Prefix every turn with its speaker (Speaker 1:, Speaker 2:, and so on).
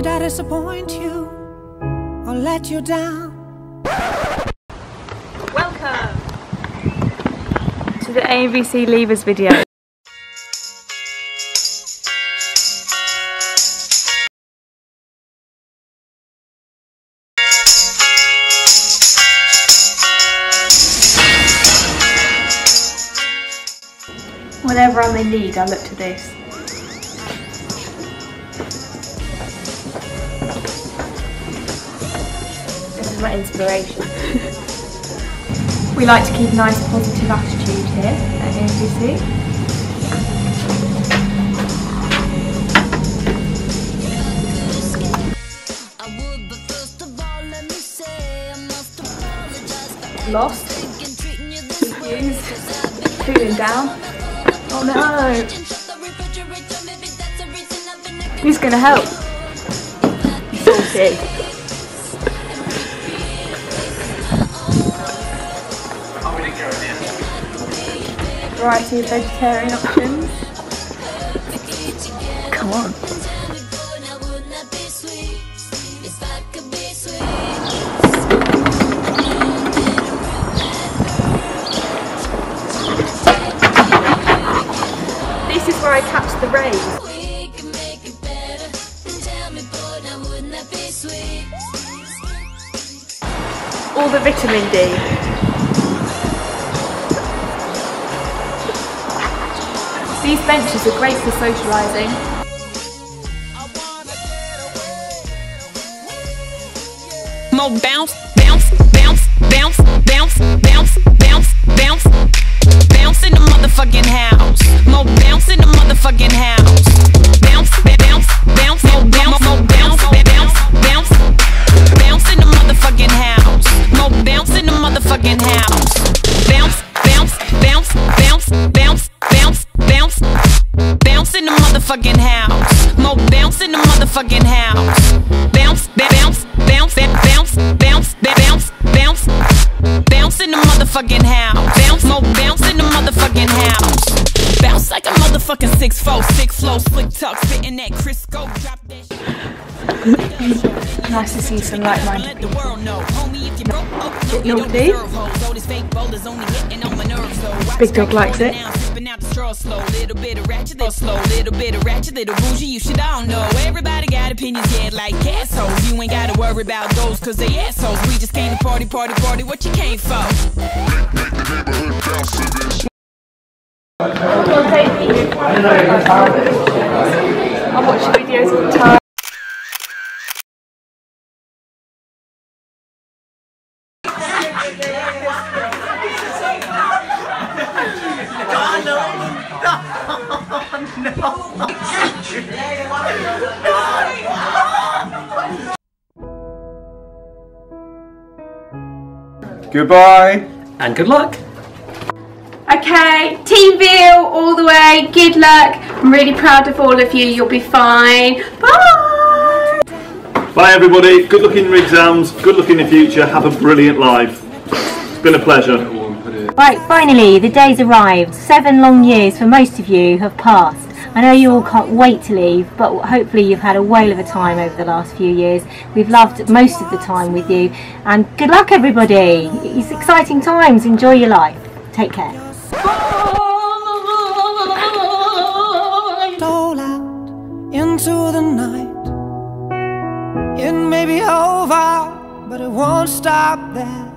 Speaker 1: disappoint you or let you down.
Speaker 2: Welcome to the AMVC Leavers video. Whenever I'm in need, I look to this. Inspiration. we like to keep a nice positive attitude here at AMVC. Lost, confused, feeling down. Oh no! Who's gonna help? Sorted. Variety of vegetarian options. Come on. This is where I catch the rays. All the vitamin D. These benches are great for socialising.
Speaker 3: More bounce, bounce, bounce, bounce, bounce, bounce, bounce, bounce, bounce in the motherfucking house. More bounce in the motherfucking house. Bounce, bounce, bounce, bounce, bounce, bounce, bounce, bounce in the motherfucking house. More bounce in the motherfucking house. More bounce in the motherfucking house. Bounce, bounce, bounce, bounce, bounce, bounce, bounce, bounce in the motherfucking house. Bounce, more bounce in the motherfucking house. Bounce like a motherfucking six four, six flow, slick tuck, spitting that Crisco, drop that.
Speaker 2: Nice to see some like-minded
Speaker 3: Let the
Speaker 2: people.
Speaker 3: world know, homie, if you broke, no, you don't
Speaker 2: naughty.
Speaker 3: deserve hoes. All this fake bowlers only hitting on my nerves, though. Watch
Speaker 2: Big dog
Speaker 3: me
Speaker 2: likes
Speaker 3: roll
Speaker 2: it.
Speaker 3: sipping out the straw slow. Little bit of ratchet, little slow. Little bit of ratchet, little bougie. You should all know. Everybody got opinions, yeah, like assholes. You ain't gotta worry about those, cause they assholes. We just came to party, party, party. What you came for?
Speaker 2: I watch videos all the time.
Speaker 4: Goodbye.
Speaker 5: And good luck.
Speaker 2: Okay, Team Veal all the way. Good luck. I'm really proud of all of you. You'll be fine. Bye.
Speaker 4: Bye, everybody. Good luck in your exams. Good luck in the future. Have a brilliant life. It's been a pleasure.
Speaker 6: Right, finally, the day's arrived. Seven long years for most of you have passed. I know you all can't wait to leave, but hopefully you've had a whale of a time over the last few years. We've loved most of the time with you, and good luck, everybody. It's exciting times. Enjoy your life. Take care.
Speaker 1: Into the night. It may be over, but it won't stop there.